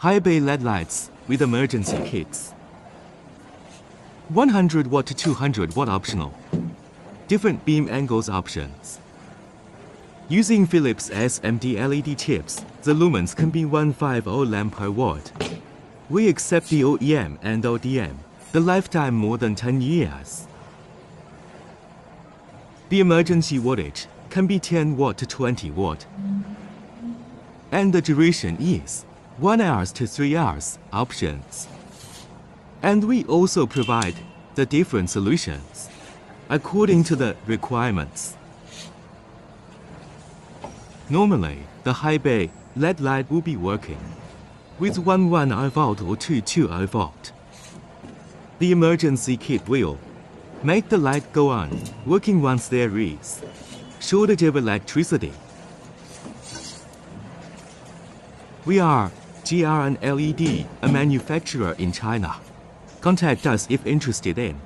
high bay LED lights with emergency kits. 100 watt to 200 watt optional. Different beam angles options. Using Philips SMD LED chips, the lumens can be 150 lamp per watt. We accept the OEM and ODM. The lifetime more than 10 years. The emergency wattage can be 10 watt to 20 watt. And the duration is 1 hours to 3 hours options. And we also provide the different solutions according to the requirements. Normally, the high bay LED light will be working with 1 1 R volt or 2 2 R volt. The emergency kit will make the light go on, working once there is shortage of electricity. We are GRN LED, a manufacturer in China. Contact us if interested in.